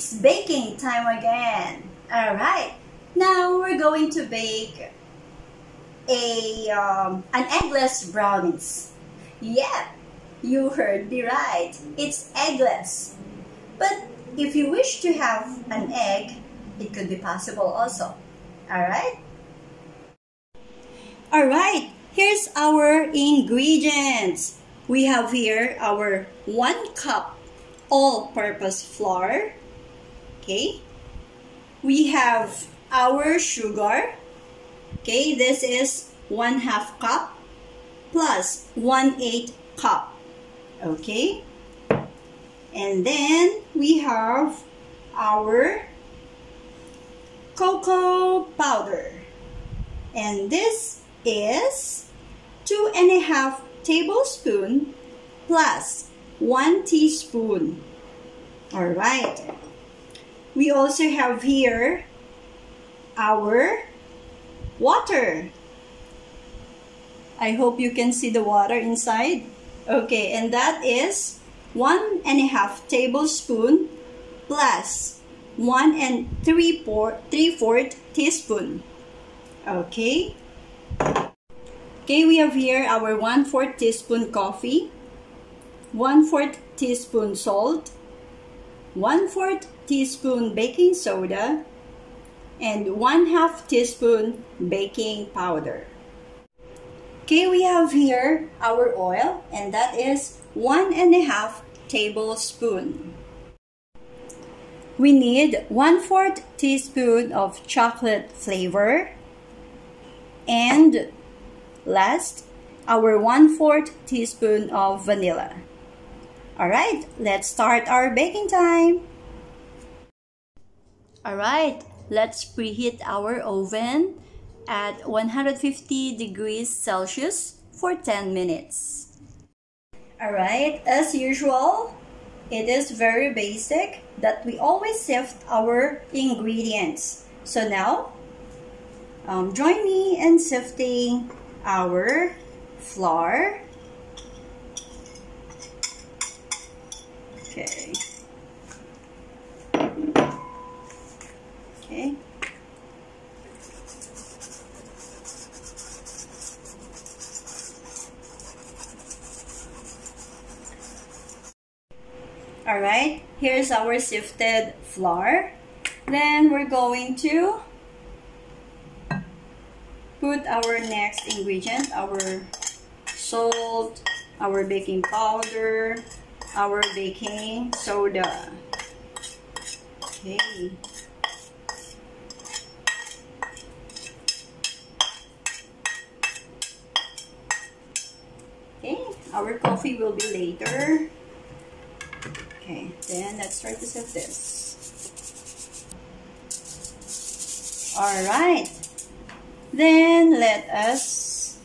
It's baking time again. Alright, now we're going to bake a um, an eggless brownies. Yeah, you heard me right. It's eggless. But if you wish to have an egg, it could be possible also. Alright? Alright, here's our ingredients. We have here our 1 cup all-purpose flour. Okay? We have our sugar. Okay, this is 1 half cup plus one eighth cup. Okay? And then we have our cocoa powder. And this is two and a half tablespoon plus one teaspoon. Alright. We also have here our water. I hope you can see the water inside. Okay, and that is one and a half tablespoon plus one and three four three fourth teaspoon. Okay. Okay, we have here our one fourth teaspoon coffee, one fourth teaspoon salt, one fourth teaspoon baking soda, and one half teaspoon baking powder. Okay, we have here our oil, and that is one and a half tablespoon. We need one fourth teaspoon of chocolate flavor, and last, our one fourth teaspoon of vanilla. Alright, let's start our baking time. Alright, let's preheat our oven at 150 degrees Celsius for 10 minutes. Alright, as usual, it is very basic that we always sift our ingredients. So now, um, join me in sifting our flour. Okay. Okay. Alright, here's our sifted flour. Then we're going to put our next ingredient, our salt, our baking powder, our baking soda. Okay. Okay, our coffee will be later. Okay, then let's try to set this. Alright. Then let us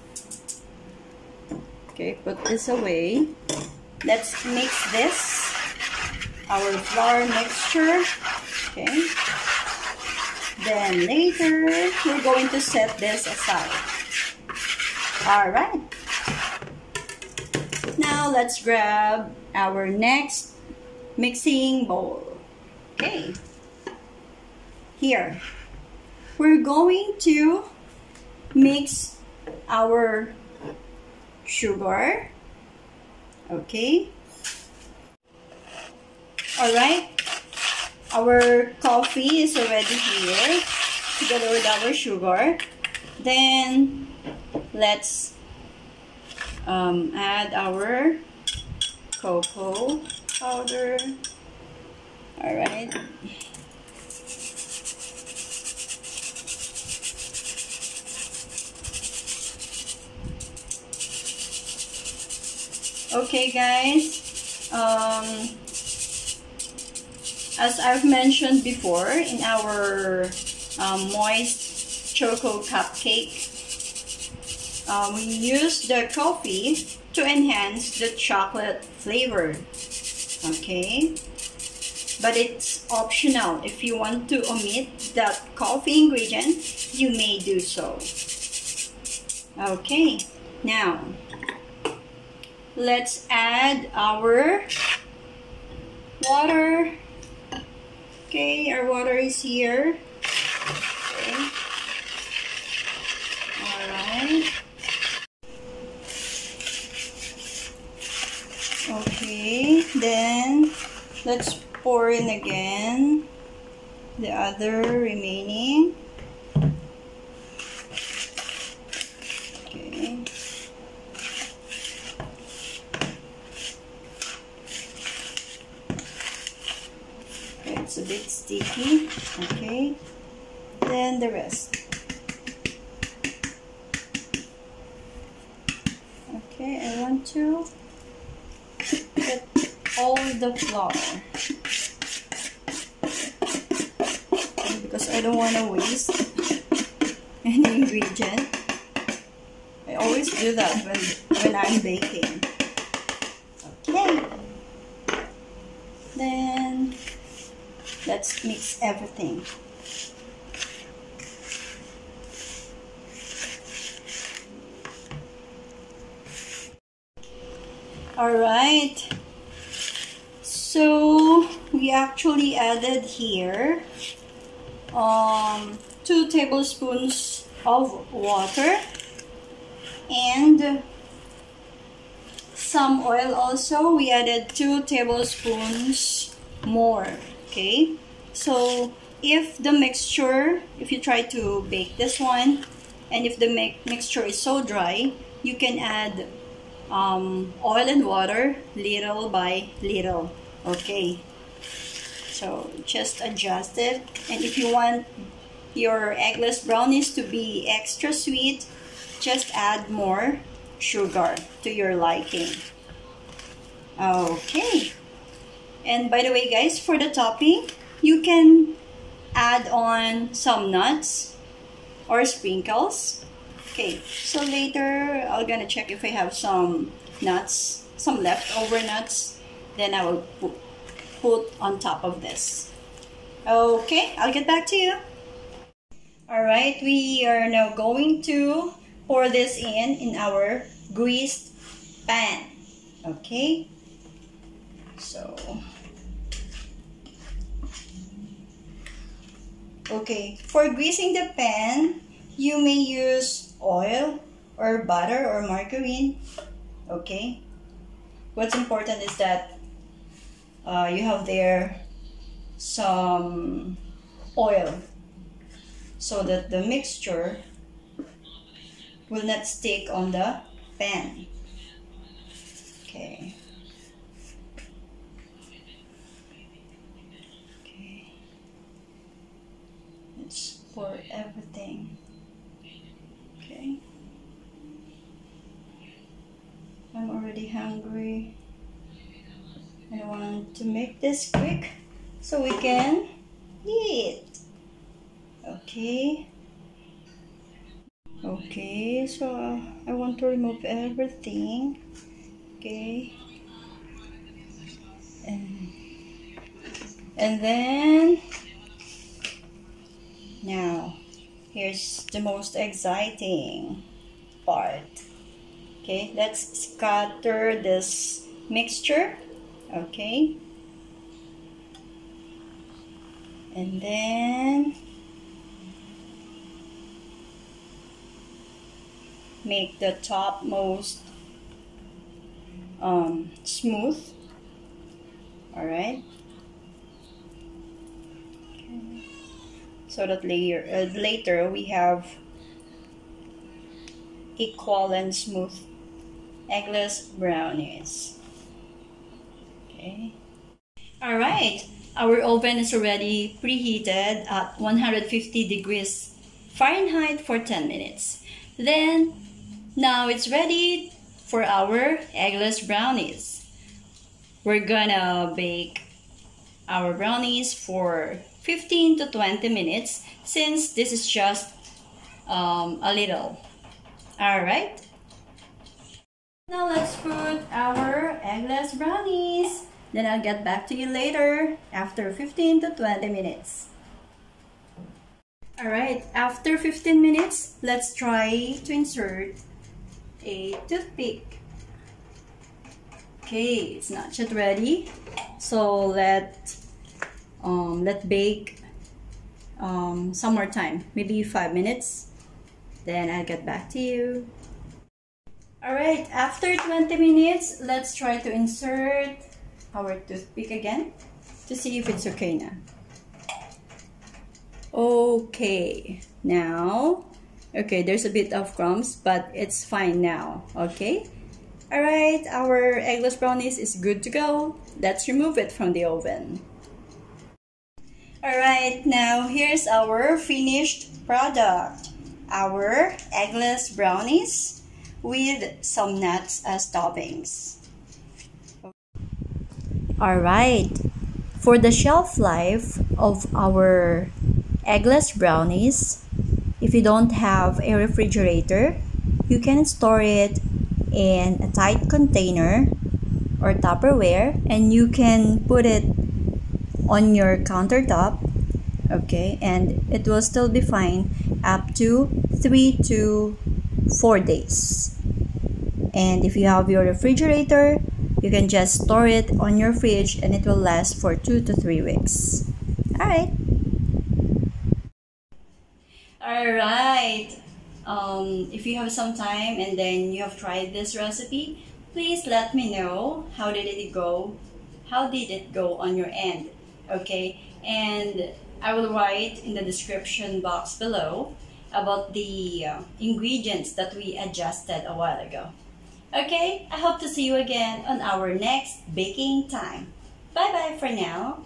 okay, put this away. Let's mix this our flour mixture. Okay. Then later we're going to set this aside. Alright. Now let's grab our next mixing bowl. Okay. Here. We're going to mix our sugar. Okay. Alright. Our coffee is already here together with our sugar. Then let's um, add our cocoa powder. Alright. Okay guys, um, as I've mentioned before in our um, moist choco cupcake, um, we use the coffee to enhance the chocolate flavor. Okay? But it's optional. If you want to omit that coffee ingredient, you may do so. Okay, now let's add our water Okay, our water is here. Okay. Alright. Okay, then let's pour in again the other remaining. It's a bit sticky. Okay. Then the rest. Okay, I want to get all the flour. Because I don't want to waste any ingredient. I always do that when, when I'm baking. Okay. Then let's mix everything. Alright. So we actually added here um, 2 tablespoons of water and some oil also. We added 2 tablespoons more. Okay. So if the mixture, if you try to bake this one and if the mi mixture is so dry, you can add um, oil and water little by little okay? So just adjust it. And if you want your eggless brownies to be extra sweet just add more sugar to your liking. Okay and by the way guys for the topping you can add on some nuts or sprinkles Okay, so later I'm gonna check if I have some nuts, some leftover nuts, then I will put, put on top of this. Okay, I'll get back to you. Alright, we are now going to pour this in in our greased pan. Okay, so okay. For greasing the pan you may use oil or butter or margarine. Okay. What's important is that uh, you have there some oil so that the mixture will not stick on the pan. Okay okay let's everything Okay. I'm already hungry. I want to make this quick so we can eat. Okay. Okay, so I want to remove everything. Okay. And, and then now here's the most exciting part. Okay let's scatter this mixture. Okay. And then make the topmost um, smooth. All right so that later, uh, later we have equal and smooth eggless brownies. Okay. All right, our oven is already preheated at 150 degrees Fahrenheit for 10 minutes. Then, now it's ready for our eggless brownies. We're gonna bake our brownies for 15 to 20 minutes since this is just um, a little. Alright. Now let's put our eggless brownies. Then I'll get back to you later after 15 to 20 minutes. Alright, after 15 minutes, let's try to insert a toothpick. Okay, it's not yet ready. So let um, let bake um, some more time, maybe five minutes. Then I'll get back to you. Alright, after 20 minutes, let's try to insert our toothpick again to see if it's okay now. Okay, now, okay, there's a bit of crumbs, but it's fine now, okay? Alright, our eggless brownies is good to go. Let's remove it from the oven. Alright, now here's our finished product. Our eggless brownies with some nuts as toppings. Alright, for the shelf life of our eggless brownies, if you don't have a refrigerator, you can store it in a tight container or Tupperware and you can put it on your countertop okay and it will still be fine up to three to four days. And if you have your refrigerator you can just store it on your fridge and it will last for two to three weeks. All right all right um, if you have some time and then you have tried this recipe please let me know. How did it go? How did it go on your end okay? And I will write in the description box below about the uh, ingredients that we adjusted a while ago. Okay? I hope to see you again on our next baking time. Bye bye for now